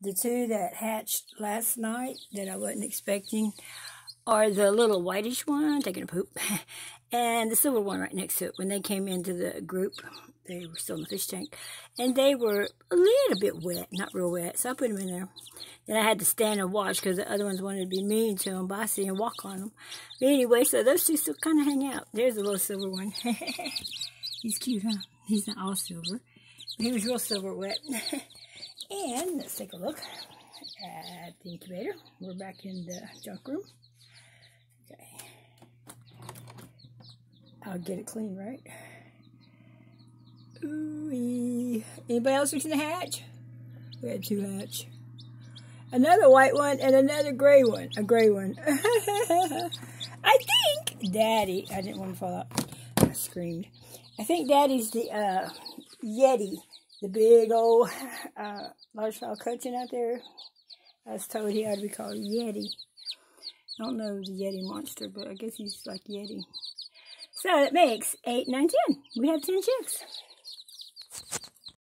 the two that hatched last night that I wasn't expecting are the little whitish one taking a poop and the silver one right next to it. When they came into the group, they were still in the fish tank and they were a little bit wet, not real wet. So I put them in there. Then I had to stand and watch because the other ones wanted to be mean to them, bossy, and walk on them. But anyway, so those two still kind of hang out. There's the little silver one. He's cute, huh? He's not all silver. But he was real silver wet. Take a look at the incubator. We're back in the junk room. Okay. I'll get it clean, right? Ooh, Anybody else fixing the hatch? We had two hatch. Another white one and another gray one. A gray one. I think Daddy, I didn't want to fall out. I screamed. I think Daddy's the uh, Yeti the big old uh, large fowl cochin out there. I was told he ought to be called Yeti. I don't know the Yeti monster, but I guess he's like Yeti. So that makes 8, 9, 10. We have 10 chicks.